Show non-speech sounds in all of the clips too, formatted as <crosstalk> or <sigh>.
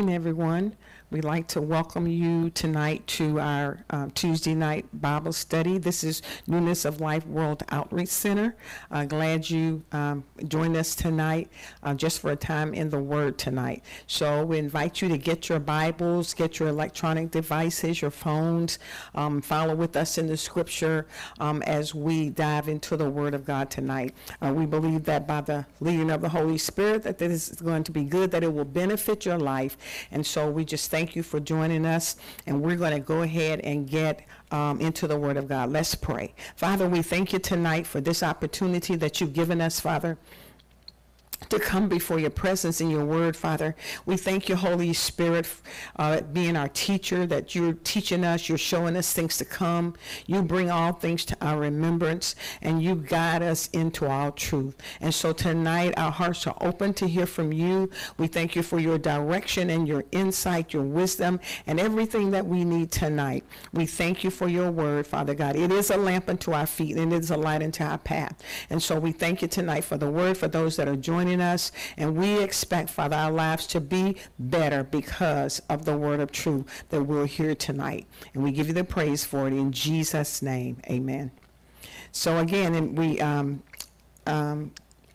evening, everyone. We'd like to welcome you tonight to our uh, Tuesday night Bible study. This is Newness of Life World Outreach Center. Uh, glad you um, joined us tonight uh, just for a time in the Word tonight. So we invite you to get your Bibles, get your electronic devices, your phones, um, follow with us in the Scripture um, as we dive into the Word of God tonight. Uh, we believe that by the leading of the Holy Spirit, that this is going to be good, that it will benefit your life, and so we just thank thank you for joining us. And we're going to go ahead and get um, into the Word of God. Let's pray. Father, we thank you tonight for this opportunity that you've given us, Father to come before your presence in your word, Father. We thank you, Holy Spirit, uh, being our teacher, that you're teaching us, you're showing us things to come. You bring all things to our remembrance, and you guide us into all truth. And so tonight, our hearts are open to hear from you. We thank you for your direction and your insight, your wisdom, and everything that we need tonight. We thank you for your word, Father God. It is a lamp unto our feet, and it is a light unto our path. And so we thank you tonight for the word, for those that are joining us. And we expect, Father, our lives to be better because of the word of truth that we'll hear tonight. And we give you the praise for it in Jesus' name. Amen. So again, and we um, um,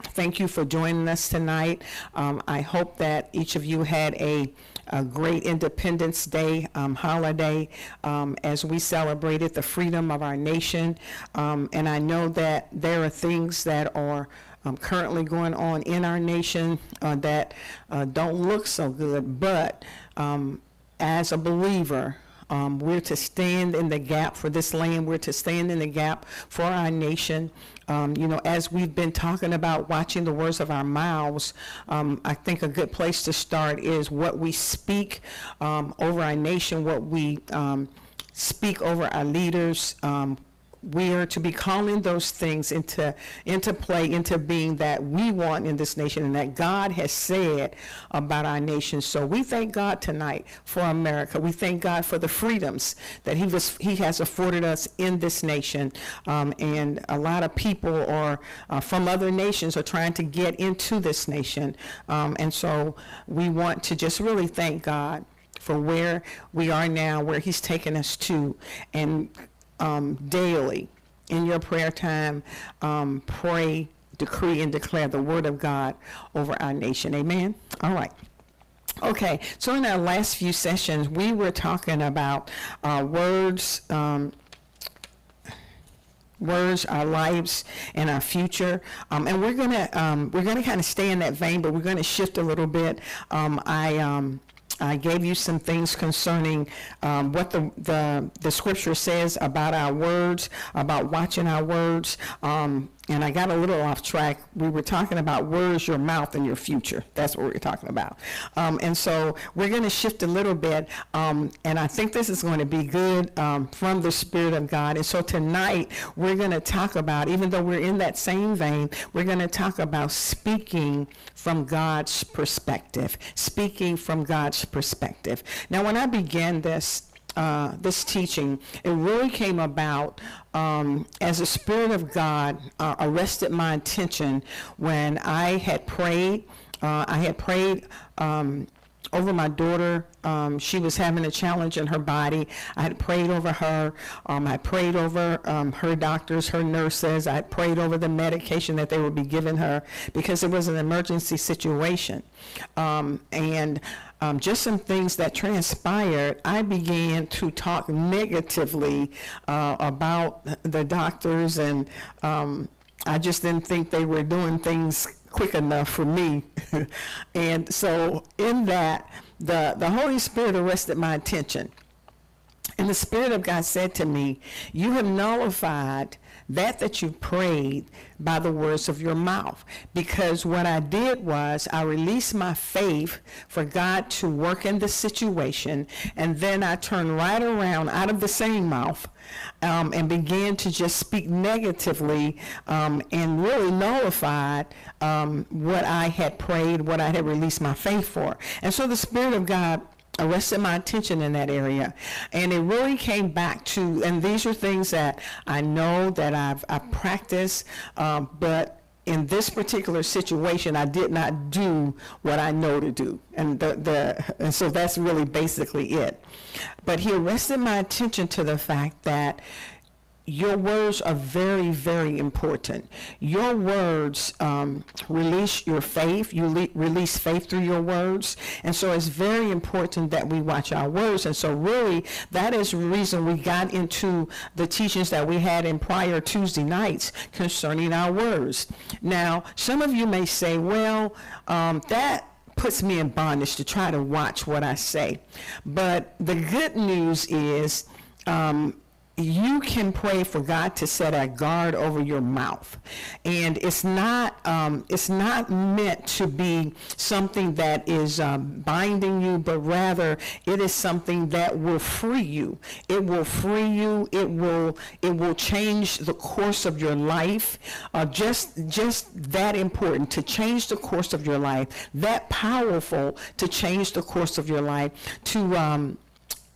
thank you for joining us tonight. Um, I hope that each of you had a, a great Independence Day um, holiday um, as we celebrated the freedom of our nation. Um, and I know that there are things that are um, currently going on in our nation uh, that uh, don't look so good. But um, as a believer, um, we're to stand in the gap for this land. We're to stand in the gap for our nation. Um, you know, as we've been talking about watching the words of our mouths, um, I think a good place to start is what we speak um, over our nation, what we um, speak over our leaders, um, we are to be calling those things into, into play, into being that we want in this nation and that God has said about our nation. So we thank God tonight for America. We thank God for the freedoms that he, was, he has afforded us in this nation. Um, and a lot of people are, uh, from other nations are trying to get into this nation. Um, and so we want to just really thank God for where we are now, where he's taken us to, and um, daily in your prayer time, um, pray, decree, and declare the word of God over our nation. Amen. All right. Okay, so in our last few sessions, we were talking about uh, words, um, words, our lives, and our future. Um, and we're gonna um, we're gonna kind of stay in that vein, but we're gonna shift a little bit. Um, I um, I gave you some things concerning um, what the, the, the scripture says about our words, about watching our words. Um, and I got a little off track. We were talking about where's your mouth, and your future. That's what we are talking about. Um, and so we're going to shift a little bit. Um, and I think this is going to be good um, from the Spirit of God. And so tonight we're going to talk about, even though we're in that same vein, we're going to talk about speaking from God's perspective, speaking from God's perspective. Now, when I began this, uh, this teaching, it really came about um, as the Spirit of God uh, arrested my attention when I had prayed. Uh, I had prayed um, over my daughter. Um, she was having a challenge in her body. I had prayed over her. Um, I prayed over um, her doctors, her nurses. I prayed over the medication that they would be giving her because it was an emergency situation. Um, and um, just some things that transpired, I began to talk negatively uh, about the doctors, and um, I just didn't think they were doing things quick enough for me. <laughs> and so in that, the, the Holy Spirit arrested my attention. And the Spirit of God said to me, You have nullified that that you prayed by the words of your mouth. Because what I did was I released my faith for God to work in the situation, and then I turned right around out of the same mouth um, and began to just speak negatively um, and really nullified um, what I had prayed, what I had released my faith for. And so the Spirit of God arrested my attention in that area. And it really came back to, and these are things that I know that I've, I've practiced, um, but in this particular situation, I did not do what I know to do. And, the, the, and so that's really basically it. But he arrested my attention to the fact that your words are very, very important. Your words um, release your faith. You le- release faith through your words. And so it's very important that we watch our words. And so, really, that is the reason we got into the teachings that we had in prior Tuesday nights concerning our words. Now, some of you may say, well, um, that puts me in bondage to try to watch what I say. But the good news is, um, you can pray for God to set a guard over your mouth, and it's not um, it's not meant to be something that is um, binding you, but rather it is something that will free you. It will free you. It will it will change the course of your life. Uh, just just that important to change the course of your life. That powerful to change the course of your life. To um,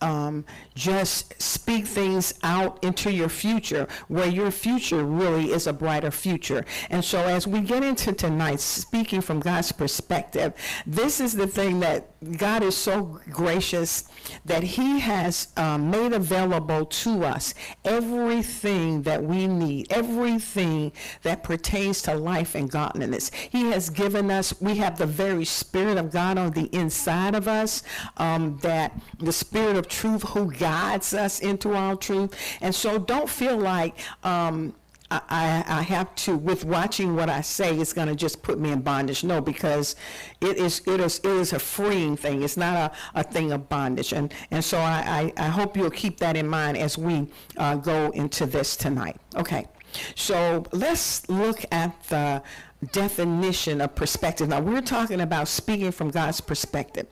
um, just speak things out into your future where your future really is a brighter future. And so as we get into tonight, speaking from God's perspective, this is the thing that God is so gracious that he has um, made available to us everything that we need, everything that pertains to life and godliness. He has given us, we have the very Spirit of God on the inside of us, um, that the Spirit of truth who guides us into all truth. And so don't feel like, um, I, I have to, with watching what I say, it's going to just put me in bondage. No, because it is, it is, it is a freeing thing. It's not a, a thing of bondage. And, and so I, I, I hope you'll keep that in mind as we uh, go into this tonight. Okay. So let's look at the definition of perspective. Now, we're talking about speaking from God's perspective.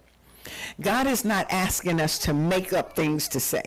God is not asking us to make up things to say.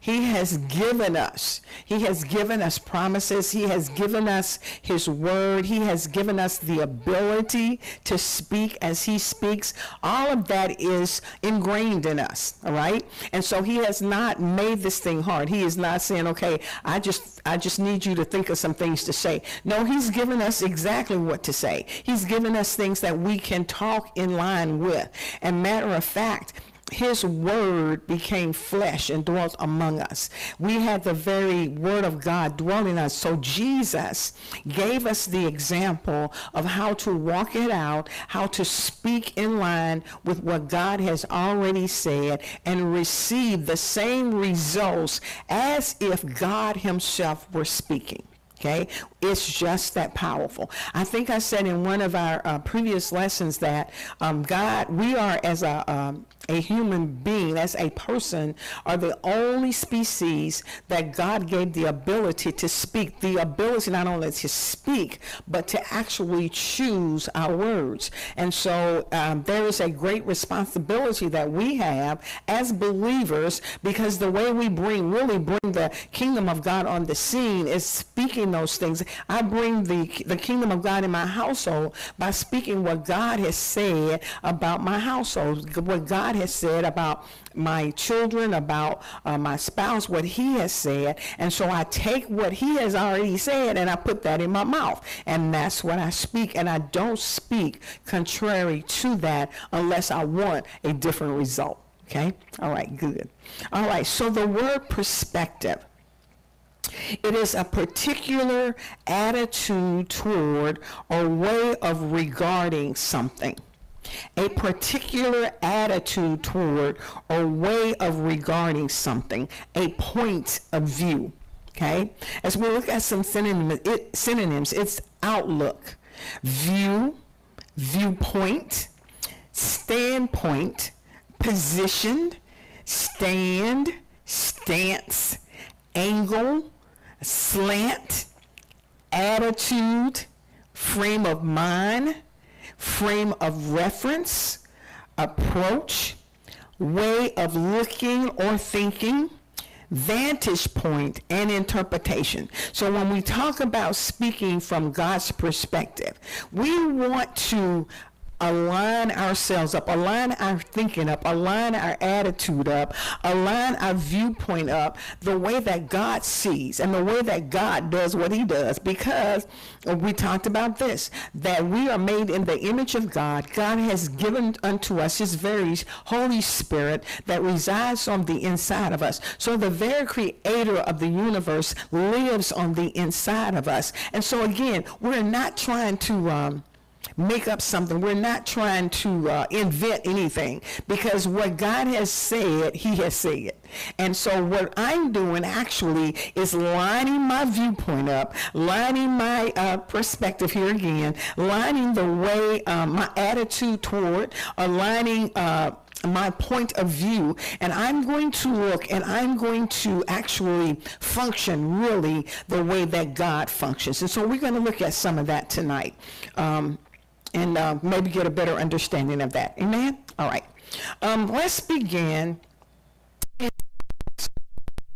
He has given us. He has given us promises. He has given us his word. He has given us the ability to speak as he speaks. All of that is ingrained in us, all right? And so he has not made this thing hard. He is not saying, "Okay, I just I just need you to think of some things to say." No, he's given us exactly what to say. He's given us things that we can talk in line with. And matter of fact, his word became flesh and dwelt among us. We had the very word of God dwelling in us. So Jesus gave us the example of how to walk it out, how to speak in line with what God has already said and receive the same results as if God himself were speaking. Okay, it's just that powerful. I think I said in one of our uh, previous lessons that um, God, we are as a um, a human being, as a person, are the only species that God gave the ability to speak. The ability not only to speak, but to actually choose our words. And so um, there is a great responsibility that we have as believers because the way we bring, really bring the kingdom of God on the scene is speaking those things. I bring the, the kingdom of God in my household by speaking what God has said about my household, what God has said about my children, about uh, my spouse, what he has said. And so I take what he has already said and I put that in my mouth. And that's what I speak. And I don't speak contrary to that unless I want a different result. Okay? All right, good. All right, so the word perspective. It is a particular attitude toward or way of regarding something a particular attitude toward or way of regarding something, a point of view. Okay? As we look at some synonyms, it, synonyms it's outlook, view, viewpoint, standpoint, positioned, stand, stance, angle, slant, attitude, frame of mind, frame of reference, approach, way of looking or thinking, vantage point, and interpretation. So when we talk about speaking from God's perspective, we want to align ourselves up, align our thinking up, align our attitude up, align our viewpoint up the way that God sees and the way that God does what he does. Because we talked about this, that we are made in the image of God. God has given unto us his very Holy Spirit that resides on the inside of us. So the very creator of the universe lives on the inside of us. And so again, we're not trying to um, make up something. We're not trying to uh, invent anything because what God has said, He has said. And so what I'm doing actually is lining my viewpoint up, lining my uh, perspective here again, lining the way uh, my attitude toward, aligning uh, my point of view and I'm going to look and I'm going to actually function really the way that God functions. And so we're going to look at some of that tonight. Um, and uh, maybe get a better understanding of that. Amen? All right. Um, let's begin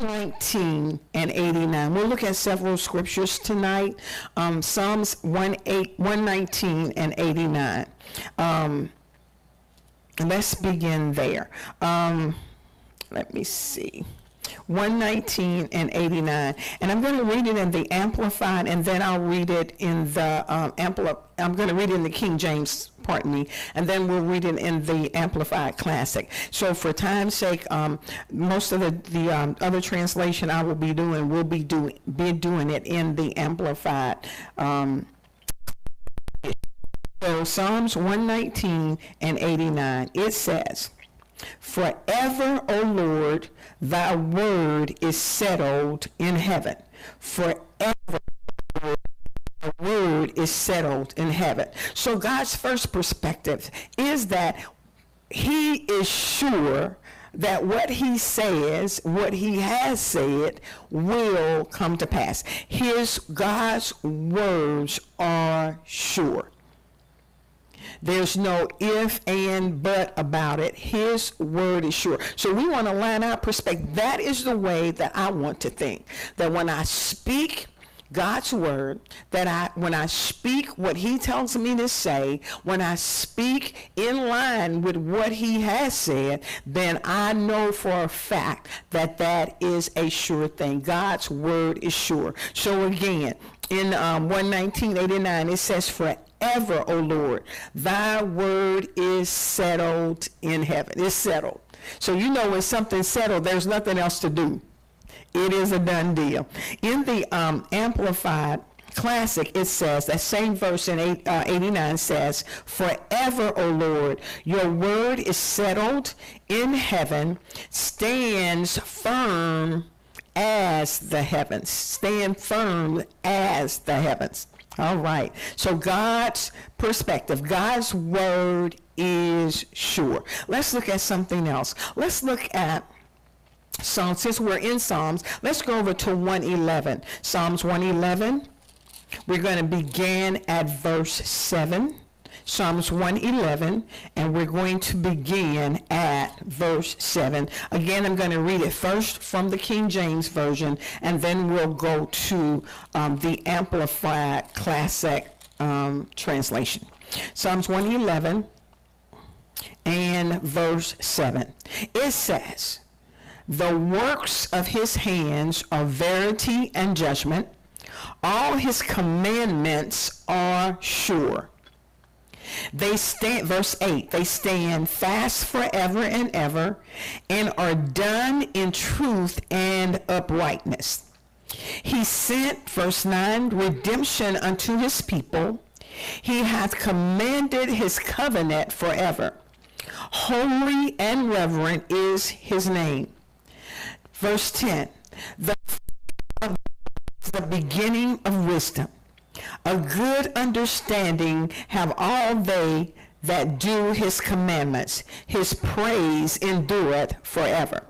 19 and 89. We'll look at several scriptures tonight. Um, Psalms 1, 8, 119 and 89. Um, let's begin there. Um, let me see. 119 and 89. And I'm going to read it in the Amplified, and then I'll read it in the um, I'm going to read it in the King James, pardon me, and then we'll read it in the Amplified Classic. So for time's sake, um, most of the, the um, other translation I will be doing will be doing be doing it in the Amplified. Um, so Psalms 119 and 89, it says, Forever, O Lord, thy word is settled in heaven. Forever, the word is settled in heaven. So God's first perspective is that he is sure that what he says, what he has said, will come to pass. His God's words are sure. There's no if and but about it. His word is sure. So we want to line our perspective. That is the way that I want to think. That when I speak God's word, that I when I speak what he tells me to say, when I speak in line with what he has said, then I know for a fact that that is a sure thing. God's word is sure. So again, in um, 11989, it says, for ever, O Lord. Thy word is settled in heaven. It's settled. So you know when something's settled, there's nothing else to do. It is a done deal. In the um, Amplified Classic, it says, that same verse in eight, uh, 89 says, Forever, O Lord, your word is settled in heaven, stands firm as the heavens. Stand firm as the heavens. All right. So God's perspective, God's word is sure. Let's look at something else. Let's look at Psalms. Since we're in Psalms, let's go over to 111. Psalms 111. We're going to begin at verse 7. Psalms 111, and we're going to begin at verse 7. Again, I'm going to read it first from the King James Version, and then we'll go to um, the Amplified Classic um, translation. Psalms 111 and verse 7. It says, The works of his hands are verity and judgment. All his commandments are sure. They stand, verse 8, they stand fast forever and ever and are done in truth and uprightness. He sent, verse 9, redemption unto his people. He hath commanded his covenant forever. Holy and reverent is his name. Verse 10, the, the beginning of wisdom. A good understanding have all they that do his commandments. His praise endureth forever.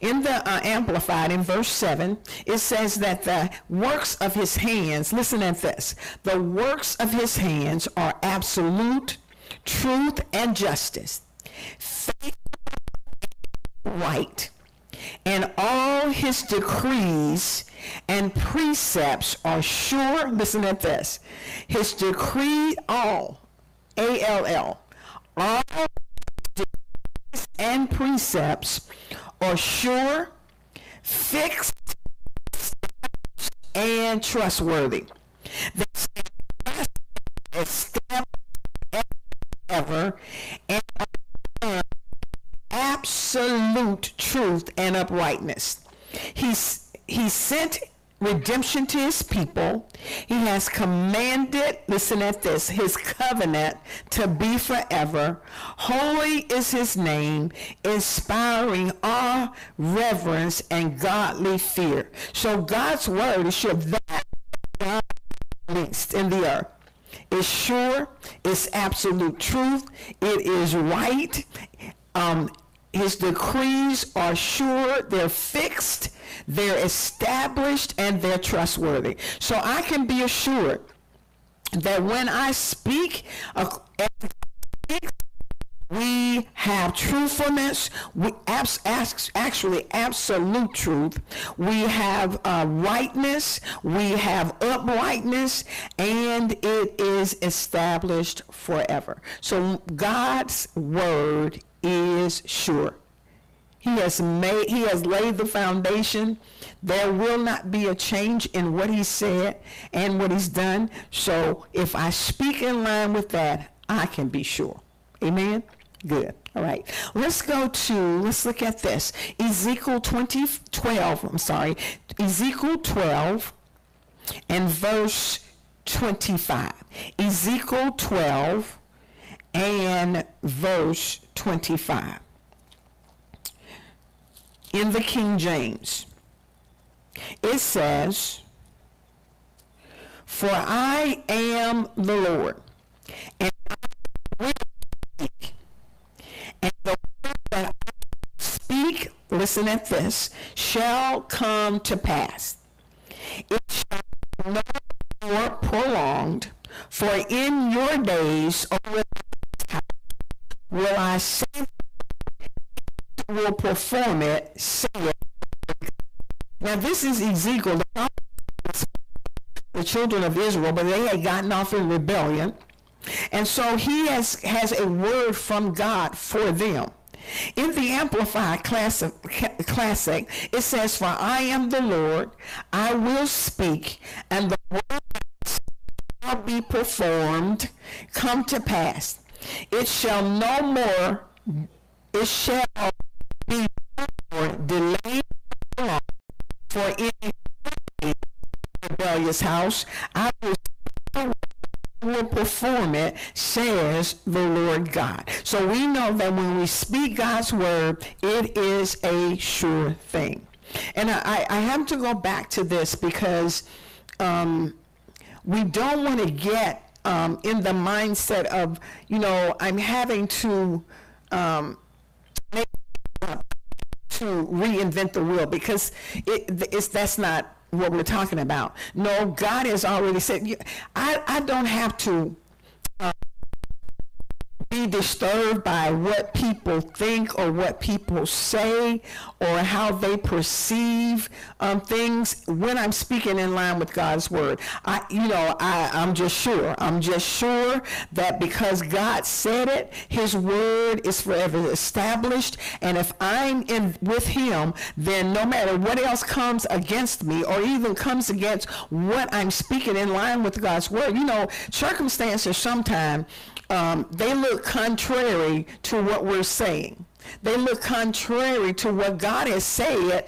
In the uh, Amplified, in verse 7, it says that the works of his hands, listen at this, the works of his hands are absolute, truth, and justice, faith, right, and all his decrees and precepts are sure, listen at this, his decree all A L L. All decrees and precepts are sure, fixed, and trustworthy. Established ever and absolute truth and uprightness. He's, he sent redemption to his people. He has commanded, listen at this, his covenant to be forever. Holy is his name, inspiring awe, reverence, and godly fear. So God's word is sure that God in the earth is sure, it's absolute truth, it is right. Um, his decrees are sure, they're fixed, they're established, and they're trustworthy. So I can be assured that when I speak, uh, we have truthfulness, we abs- actually absolute truth. We have uh, rightness, we have uprightness, and it is established forever. So God's word is sure. He has made he has laid the foundation. There will not be a change in what he said and what he's done. So if I speak in line with that, I can be sure. Amen. Good. All right. Let's go to let's look at this. Ezekiel 20 12, I'm sorry. Ezekiel 12 and verse 25. Ezekiel 12 and verse 25 in the King James. It says, For I am the Lord, and I speak, and the word that I speak, listen at this, shall come to pass. It shall no more prolonged, for in your days, O will I say will perform it, say it. Now this is Ezekiel, the children of Israel, but they had gotten off in rebellion. And so he has, has a word from God for them. In the Amplified classic, classic, it says, For I am the Lord, I will speak, and the word shall be performed, come to pass. It shall no more, it shall be more delayed for any rebellious house. I will will perform it, says the Lord God. So we know that when we speak God's word, it is a sure thing. And I, I have to go back to this because um, we don't want to get um, in the mindset of, you know, I'm having to um, make, to reinvent the wheel because it, it's, that's not what we're talking about. No, God has already said, I, I don't have to be disturbed by what people think or what people say or how they perceive um, things when I'm speaking in line with God's word. I, you know, I, I'm just sure. I'm just sure that because God said it, His word is forever established. And if I'm in with Him, then no matter what else comes against me or even comes against what I'm speaking in line with God's word, you know, circumstances sometimes um, they look contrary to what we're saying. They look contrary to what God has said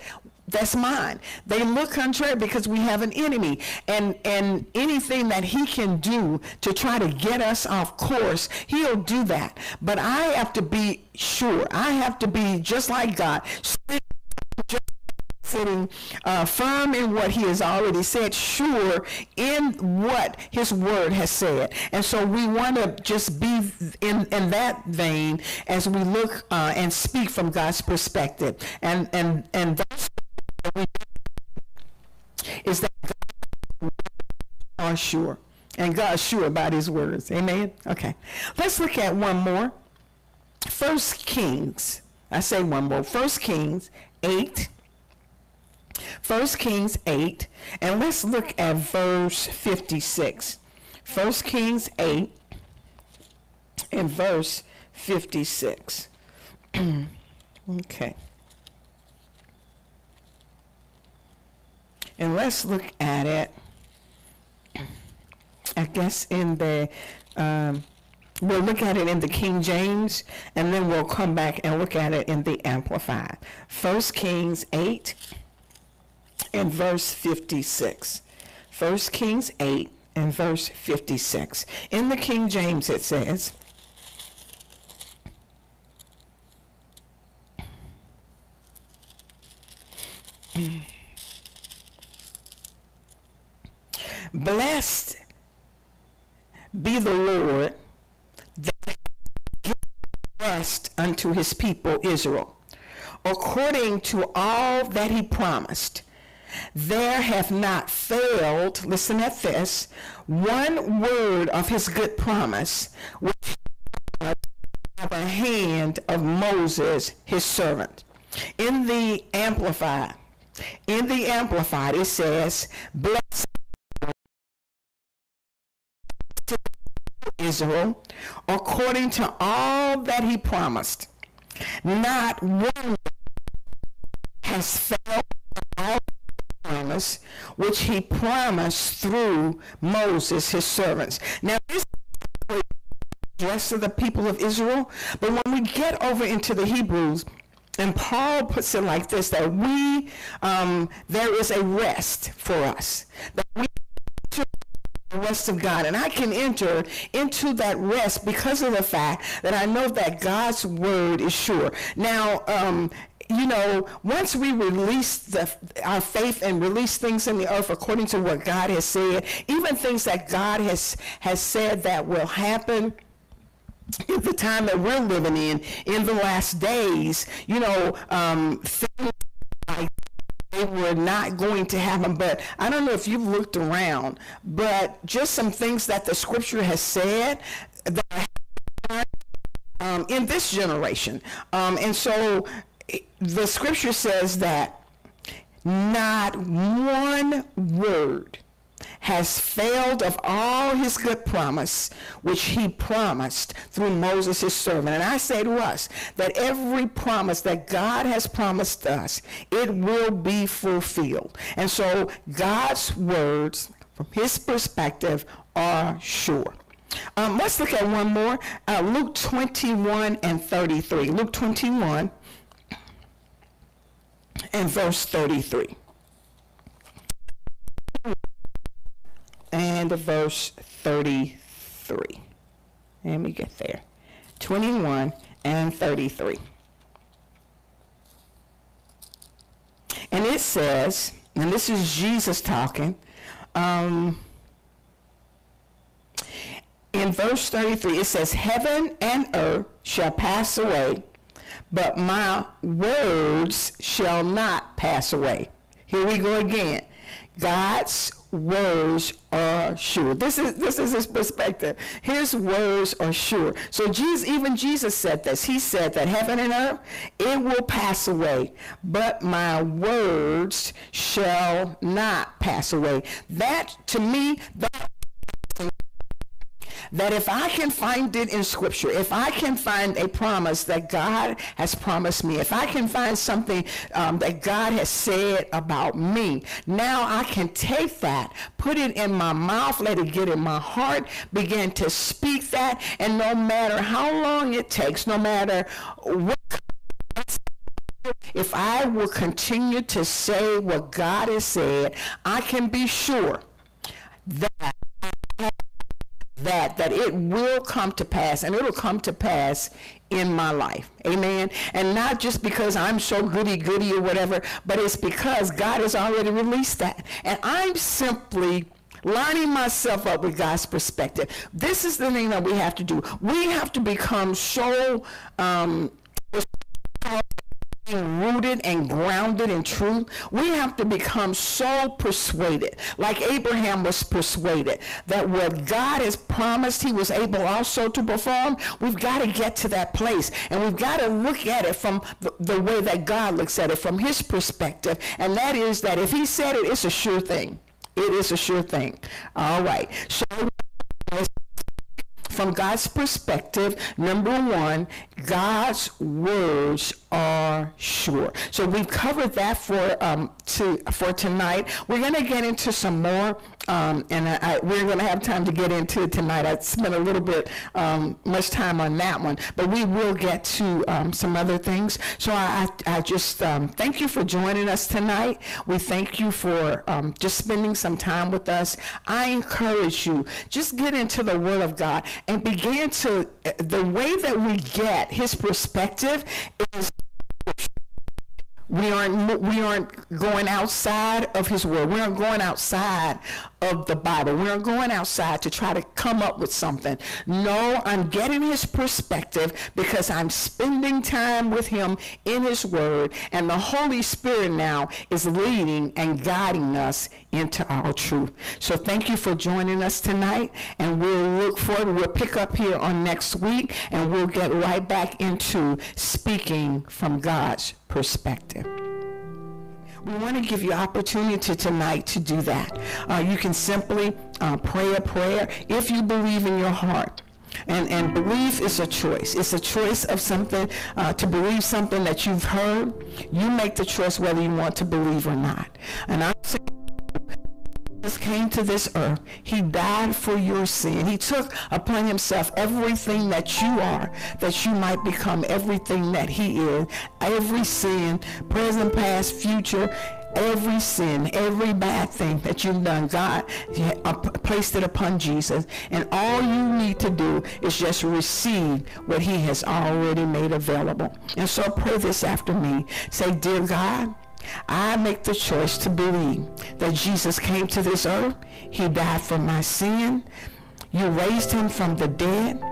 that's mine. They look contrary because we have an enemy. And and anything that he can do to try to get us off course, he'll do that. But I have to be sure. I have to be just like God sitting uh, firm in what he has already said, sure in what his word has said. And so we want to just be in, in that vein as we look uh, and speak from God's perspective. And, and, and that's is that God are sure. And God's sure about his words. Amen? Okay. Let's look at one more. First Kings. I say one more. First Kings 8 1 Kings 8, and let's look at verse 56. 1 Kings 8 in verse 56. <clears throat> okay. And let's look at it, I guess, in the, um, we'll look at it in the King James, and then we'll come back and look at it in the Amplified. First Kings 8 and verse 56. First Kings 8 and verse 56. In the King James it says, Blessed be the Lord that rest unto his people Israel, according to all that he promised. There hath not failed, listen at this, one word of his good promise, which by the hand of Moses, his servant. In the Amplified, in the Amplified, it says, Blessed Israel according to all that he promised. Not one word has failed promise which he promised through Moses, his servants. Now, this rest of the people of Israel, but when we get over into the Hebrews, and Paul puts it like this, that we, um, there is a rest for us. That we the rest of God. And I can enter into that rest because of the fact that I know that God's word is sure. Now, um, you know, once we release the, our faith and release things in the earth according to what God has said, even things that God has, has said that will happen, in the time that we're living in, in the last days, you know, um, things like they were not going to happen. But I don't know if you've looked around, but just some things that the scripture has said that um, in this generation. Um, and so the scripture says that not one word has failed of all his good promise, which he promised through Moses, his servant. And I say to us that every promise that God has promised us, it will be fulfilled. And so God's words, from his perspective, are sure. Um, let's look at one more. Uh, Luke 21 and 33. Luke 21 and verse 33. And verse 33. Let me get there. 21 and 33. And it says, and this is Jesus talking, um, in verse 33, it says, Heaven and earth shall pass away, but my words shall not pass away. Here we go again. God's words are sure. This is this is his perspective. His words are sure. So Jesus, even Jesus said this. He said that heaven and earth it will pass away, but my words shall not pass away. That to me that that if I can find it in Scripture, if I can find a promise that God has promised me, if I can find something um, that God has said about me, now I can take that, put it in my mouth, let it get in my heart, begin to speak that, and no matter how long it takes, no matter what if I will continue to say what God has said, I can be sure that that that it will come to pass and it'll come to pass in my life. Amen? And not just because i'm so goody goody or whatever but it's because god has already released that. And i'm simply lining myself up with god's perspective. This is the thing that we have to do. We have to become so um, rooted and grounded in truth, we have to become so persuaded, like Abraham was persuaded, that what God has promised he was able also to perform. We've got to get to that place. And we've got to look at it from the, the way that God looks at it, from his perspective. And that is that if he said it, it's a sure thing. It is a sure thing. All right. So from God's perspective, number one, God's words are sure. So we've covered that for um, to for tonight. We're going to get into some more, um, and I, I, we're going to have time to get into it tonight. I spent a little bit um, much time on that one, but we will get to um, some other things. So I, I, I just um, thank you for joining us tonight. We thank you for um, just spending some time with us. I encourage you just get into the Word of God and begin to the way that we get His perspective is we aren't we aren't going outside of his word. We aren't going outside of the Bible. We aren't going outside to try to come up with something. No, I'm getting his perspective because I'm spending time with him in his word and the Holy Spirit now is leading and guiding us into our truth. So thank you for joining us tonight and we'll look forward. We'll pick up here on next week and we'll get right back into speaking from God's perspective. We want to give you opportunity tonight to do that. Uh, you can simply uh, pray a prayer if you believe in your heart. And, and belief is a choice. It's a choice of something, uh, to believe something that you've heard. You make the choice whether you want to believe or not. And I'm saying Jesus came to this earth. He died for your sin. He took upon himself everything that you are, that you might become everything that he is. Every sin, present, past, future, every sin, every bad thing that you've done, God uh, placed it upon Jesus. And all you need to do is just receive what he has already made available. And so pray this after me. Say, Dear God, I make the choice to believe that Jesus came to this earth. He died for my sin. You raised him from the dead.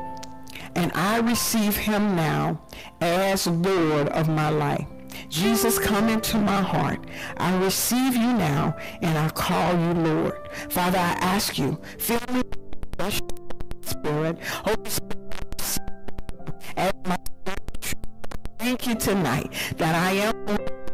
And I receive him now as Lord of my life. Jesus, come into my heart. I receive you now and I call you Lord. Father, I ask you, fill me with Spirit. Holy Spirit, as my thank you tonight that I am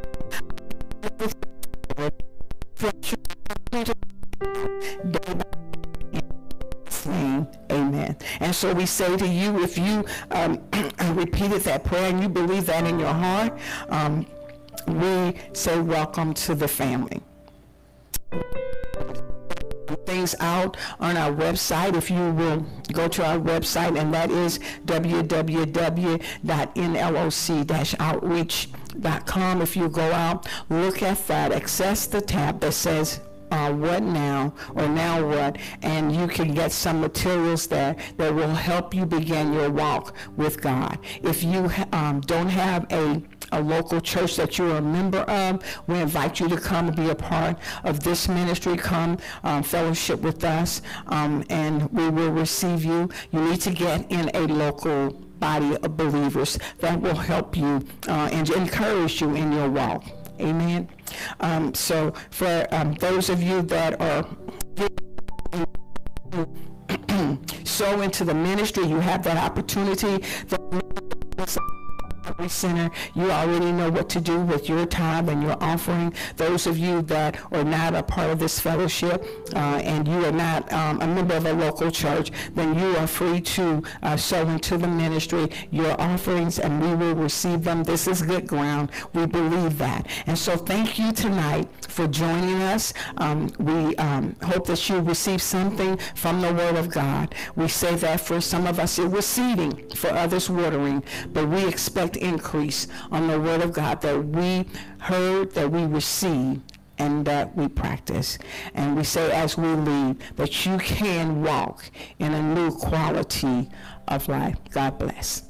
Amen. And so we say to you, if you um, <clears throat> repeated that prayer and you believe that in your heart, um, we say welcome to the family things out on our website if you will go to our website and that is www.nloc-outreach.com if you go out look at that access the tab that says uh, what now or now what and you can get some materials there that will help you begin your walk with God. If you um, don't have a a local church that you're a member of, we invite you to come and be a part of this ministry. Come um, fellowship with us, um, and we will receive you. You need to get in a local body of believers that will help you uh, and encourage you in your walk. Amen. Um, so for um, those of you that are <clears throat> so into the ministry, you have that opportunity. Center. You already know what to do with your time and your offering. Those of you that are not a part of this fellowship uh, and you are not um, a member of a local church, then you are free to uh, sow into the ministry your offerings and we will receive them. This is good ground. We believe that. And so thank you tonight for joining us. Um, we um, hope that you receive something from the Word of God. We say that for some of us it was seeding, for others watering, but we expect increase on the word of God that we heard, that we received, and that we practice. And we say as we leave that you can walk in a new quality of life. God bless.